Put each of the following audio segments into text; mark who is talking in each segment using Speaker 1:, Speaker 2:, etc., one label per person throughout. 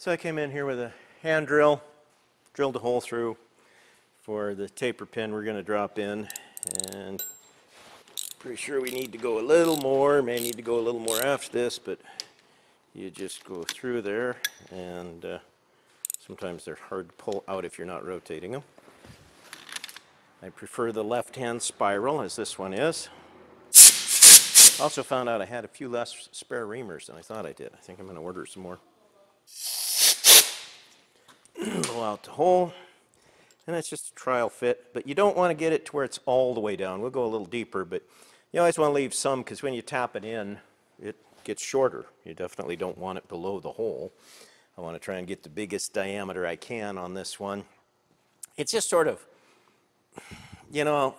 Speaker 1: So I came in here with a hand drill, drilled a hole through for the taper pin we're gonna drop in. And pretty sure we need to go a little more, may need to go a little more after this, but you just go through there and uh, sometimes they're hard to pull out if you're not rotating them. I prefer the left-hand spiral as this one is. Also found out I had a few less spare reamers than I thought I did. I think I'm gonna order some more. Out the hole, and that's just a trial fit, but you don't wanna get it to where it's all the way down. We'll go a little deeper, but you always wanna leave some, because when you tap it in, it gets shorter. You definitely don't want it below the hole. I wanna try and get the biggest diameter I can on this one. It's just sort of, you know,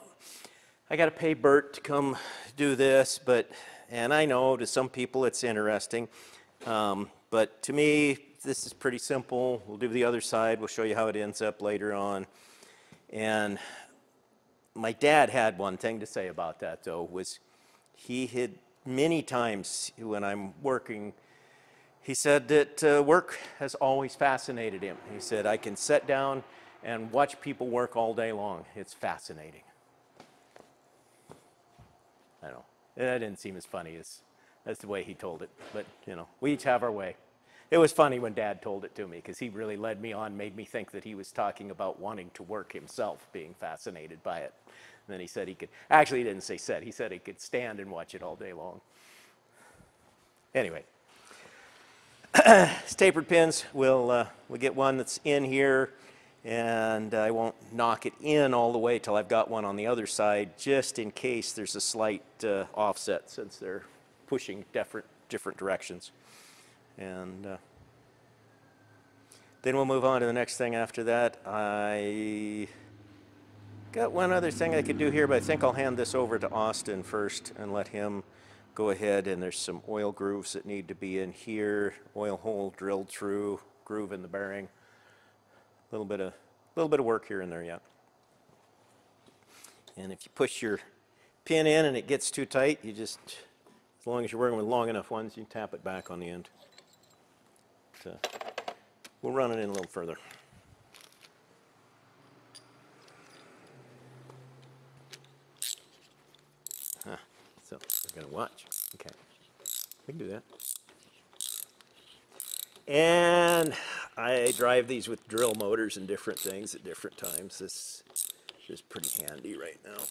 Speaker 1: I got to pay Bert to come do this, but, and I know to some people it's interesting, um, but to me, this is pretty simple. We'll do the other side. We'll show you how it ends up later on. And my dad had one thing to say about that, though, was he had many times when I'm working, he said that uh, work has always fascinated him. He said, I can sit down and watch people work all day long. It's fascinating. I don't know. That didn't seem as funny as that's the way he told it. But, you know, we each have our way. It was funny when Dad told it to me because he really led me on, made me think that he was talking about wanting to work himself, being fascinated by it. And then he said he could, actually, he didn't say said, he said he could stand and watch it all day long. Anyway, tapered pins. We'll, uh, we'll get one that's in here and I won't knock it in all the way till I've got one on the other side, just in case there's a slight uh, offset since they're pushing different, different directions. And uh, then we'll move on to the next thing after that. I got one other thing I could do here, but I think I'll hand this over to Austin first and let him go ahead. And there's some oil grooves that need to be in here, oil hole drilled through, groove in the bearing A little bit of little bit of work here and there yet. And if you push your pin in and it gets too tight, you just, as long as you're working with long enough ones, you tap it back on the end. So uh, we'll run it in a little further. Huh. So we're gonna watch. Okay, we can do that. And I drive these with drill motors and different things at different times. This is pretty handy right now.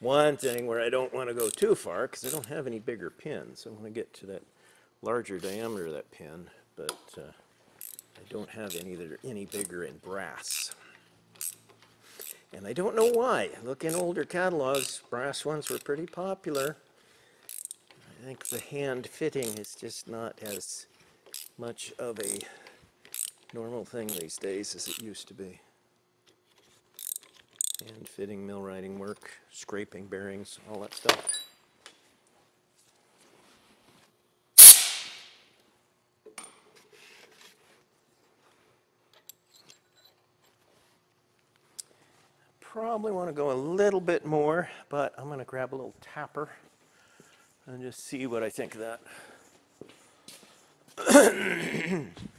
Speaker 1: One thing where I don't want to go too far, because I don't have any bigger pins. I want to get to that larger diameter of that pin, but uh, I don't have any that are any bigger in brass. And I don't know why. Look in older catalogs, brass ones were pretty popular. I think the hand fitting is just not as much of a normal thing these days as it used to be. Hand fitting, millwrighting work, scraping bearings, all that stuff. probably want to go a little bit more, but I'm going to grab a little tapper and just see what I think of that.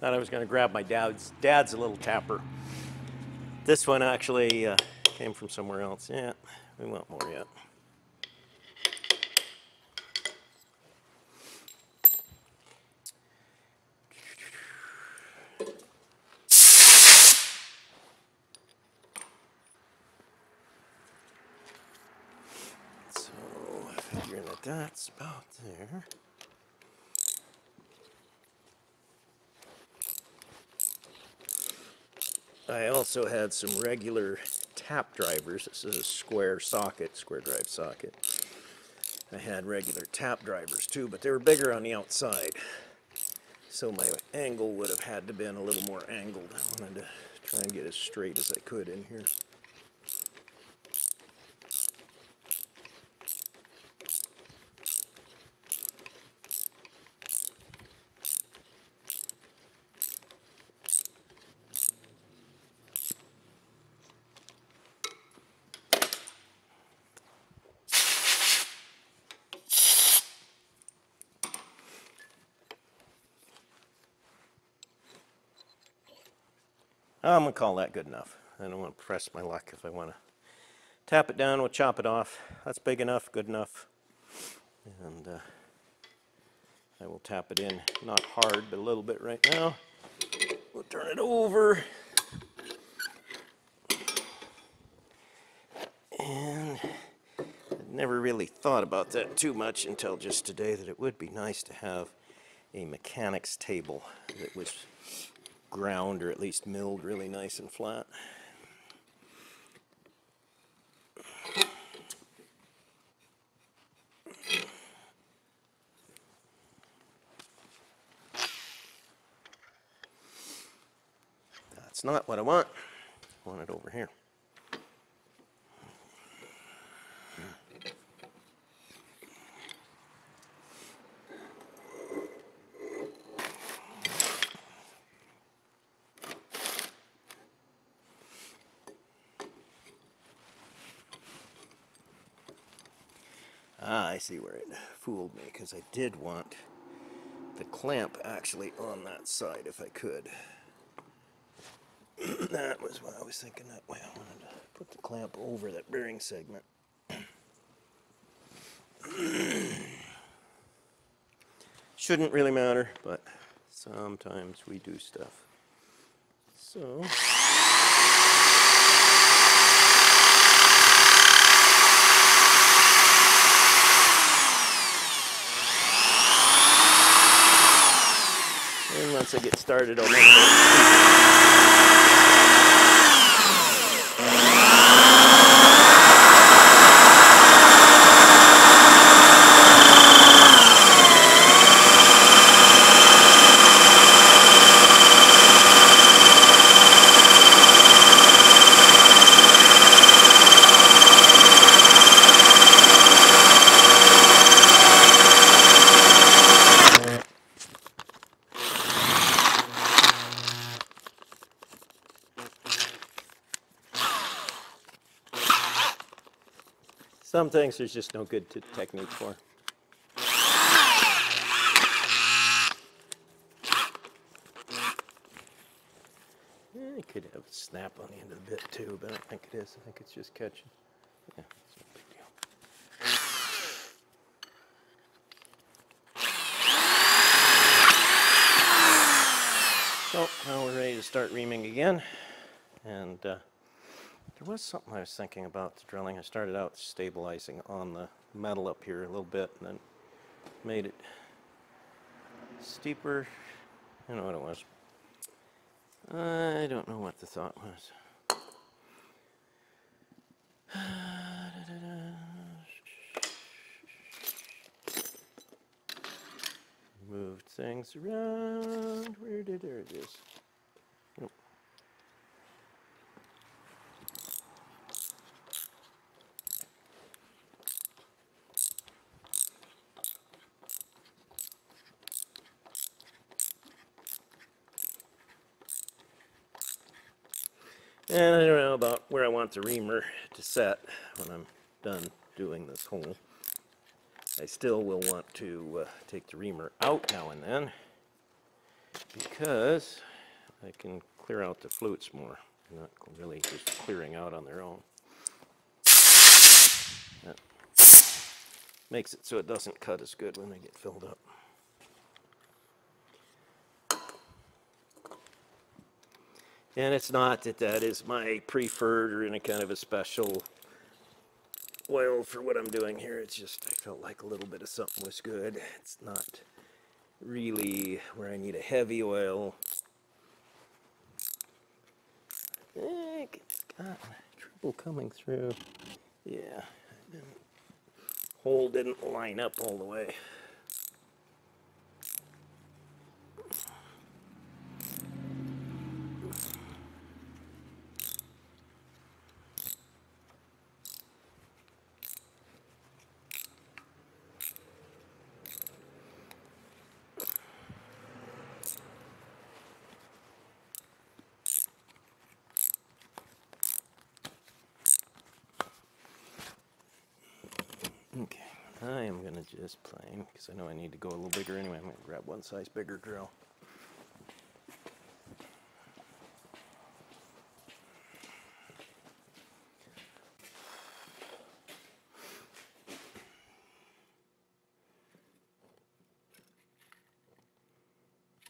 Speaker 1: Thought I was going to grab my dad's dad's a little tapper. This one actually uh, came from somewhere else. Yeah, we want more yet. So, figuring that that's about there. I also had some regular tap drivers. This is a square socket, square drive socket. I had regular tap drivers too, but they were bigger on the outside. So my angle would have had to been a little more angled. I wanted to try and get as straight as I could in here. I'm gonna call that good enough. I don't want to press my luck if I want to tap it down, we'll chop it off. That's big enough, good enough. And uh, I will tap it in, not hard, but a little bit right now. We'll turn it over. And I never really thought about that too much until just today that it would be nice to have a mechanics table that was ground or at least milled really nice and flat. That's not what I want. I want it over here. Ah, I see where it fooled me because I did want the clamp actually on that side if I could. that was what I was thinking that way. I wanted to put the clamp over that bearing segment. Shouldn't really matter, but sometimes we do stuff. So. And once I get started, I'll make it. Some things there's just no good technique for. Eh, It could have a snap on the end of the bit too, but I don't think it is. I think it's just catching. Yeah, it's no big deal. So now we're ready to start reaming again. And uh, there was something I was thinking about the drilling. I started out stabilizing on the metal up here a little bit and then made it steeper. I don't know what it was. I don't know what the thought was. Moved things around. Where did there it is? Know about where I want the reamer to set when I'm done doing this hole. I still will want to uh, take the reamer out now and then because I can clear out the flutes more. They're not really just clearing out on their own. That makes it so it doesn't cut as good when they get filled up. And it's not that that is my preferred or any kind of a special oil for what I'm doing here. It's just I felt like a little bit of something was good. It's not really where I need a heavy oil. Eh, it's got trouble coming through. Yeah, hole didn't line up all the way. I am just plane, because I know I need to go a little bigger anyway. I'm gonna grab one size bigger drill.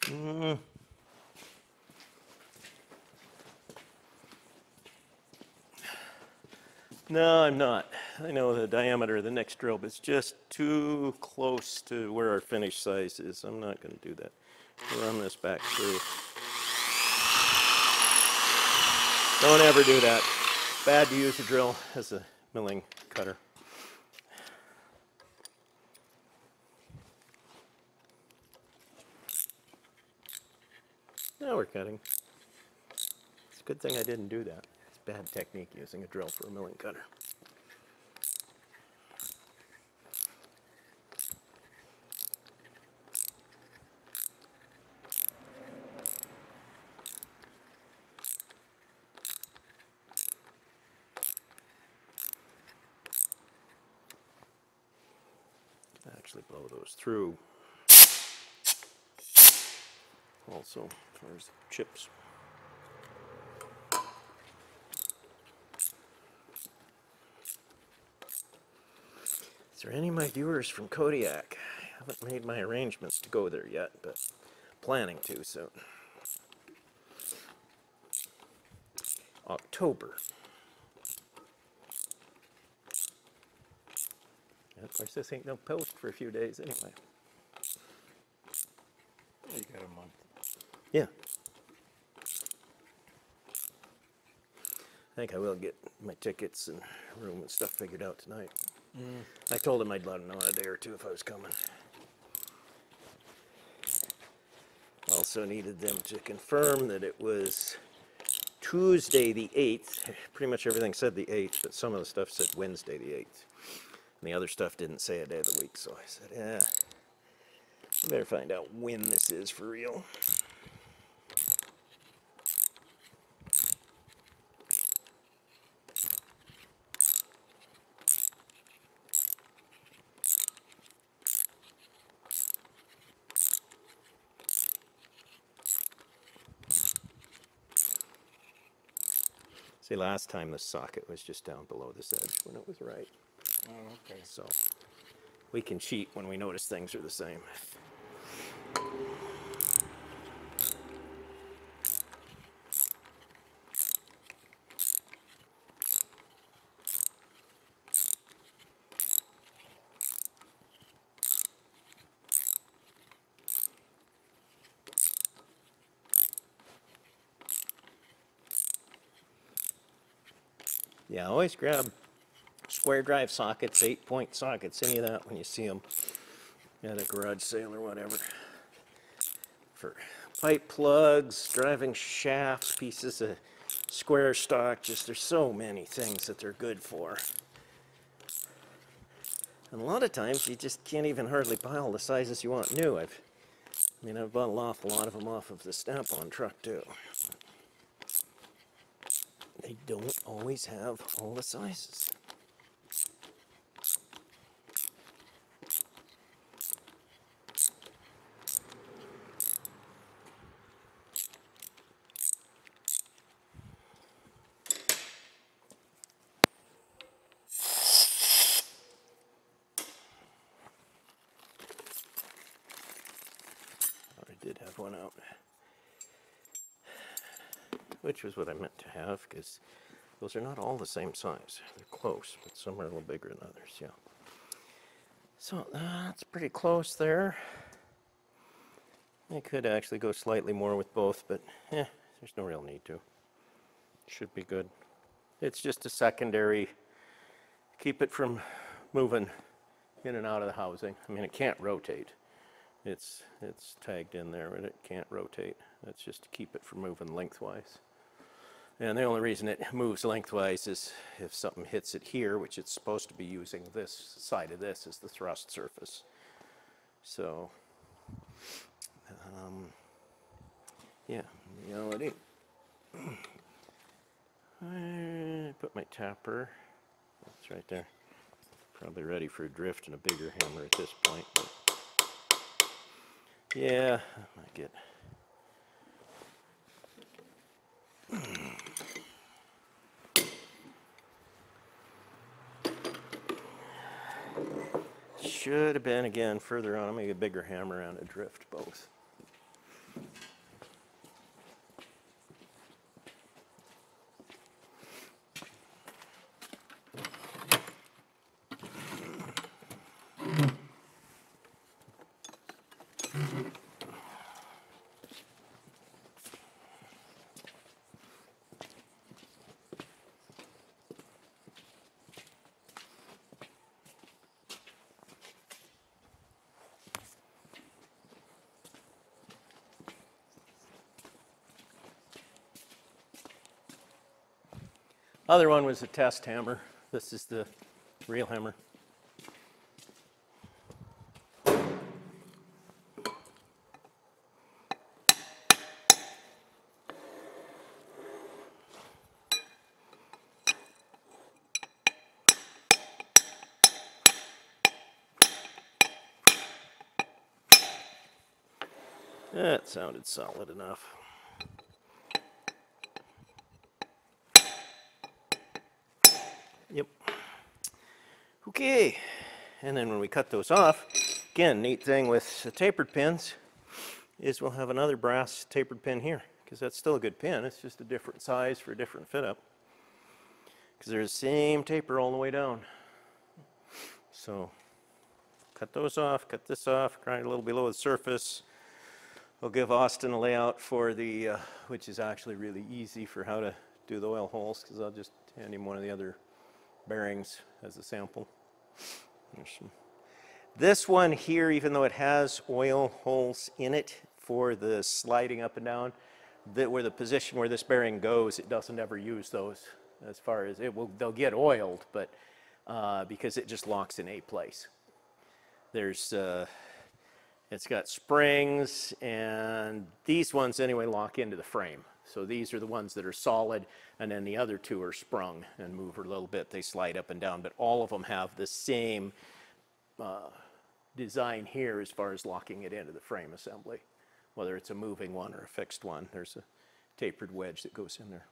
Speaker 1: Mm. No, I'm not. I know the diameter of the next drill, but it's just too close to where our finished size is. I'm not going to do that. Run this back through. Don't ever do that. Bad to use a drill as a milling cutter. Now we're cutting. It's a good thing I didn't do that. It's bad technique using a drill for a milling cutter. Actually through. Also, there's chips. Is there any of my viewers from Kodiak? I haven't made my arrangements to go there yet, but planning to soon. October. Yeah, Of course, this ain't no post for a few days anyway.
Speaker 2: You got a month.
Speaker 1: Yeah. I think I will get my tickets and room and stuff figured out tonight. Mm. I told him I'd let him know in a day or two if I was coming. Also needed them to confirm that it was Tuesday the 8th. Pretty much everything said the 8th, but some of the stuff said Wednesday the 8th. And the other stuff didn't say a day of the week, so I said, yeah, better find out when this is for real. See, last time the socket was just down below this edge when it was right.
Speaker 2: Oh, okay.
Speaker 1: So we can cheat when we notice things are the same. Yeah, always grab square drive sockets, eight point sockets, any of that when you see them at a garage sale or whatever. For pipe plugs, driving shafts, pieces of square stock, just there's so many things that they're good for. And a lot of times you just can't even hardly buy all the sizes you want new. I've, I mean, I've bought an awful lot of them off of the Snap-on truck too. They don't always have all the sizes. Oh, I did have one out. Which was what I meant to have, because those are not all the same size. They're close, but some are a little bigger than others, yeah. So that's pretty close there. I could actually go slightly more with both, but eh, there's no real need to. Should be good. It's just a secondary, keep it from moving in and out of the housing. I mean, it can't rotate. It's, it's tagged in there, but it can't rotate. That's just to keep it from moving lengthwise. And the only reason it moves lengthwise is if something hits it here, which it's supposed to be using this side of this as the thrust surface. So, um, yeah, reality. I put my tapper, that's right there. Probably ready for a drift and a bigger hammer at this point. Yeah, I might get. Should have been again further on. I'm gonna get a bigger hammer and a drift both. Other one was a test hammer. This is the real hammer. That sounded solid enough. Okay, and then when we cut those off, again, neat thing with the tapered pins is we'll have another brass tapered pin here because that's still a good pin. It's just a different size for a different fit up because they're the same taper all the way down. So cut those off, cut this off, grind a little below the surface. I'll give Austin a layout for the, uh, which is actually really easy for how to do the oil holes because I'll just hand him one of the other bearings as a sample. Some. This one here, even though it has oil holes in it for the sliding up and down, that where the position where this bearing goes, it doesn't ever use those as far as it will, they'll get oiled, but uh, because it just locks in a place. There's, uh, it's got springs and these ones anyway lock into the frame. So these are the ones that are solid and then the other two are sprung and move a little bit. They slide up and down, but all of them have the same uh, design here as far as locking it into the frame assembly. Whether it's a moving one or a fixed one, there's a tapered wedge that goes in there.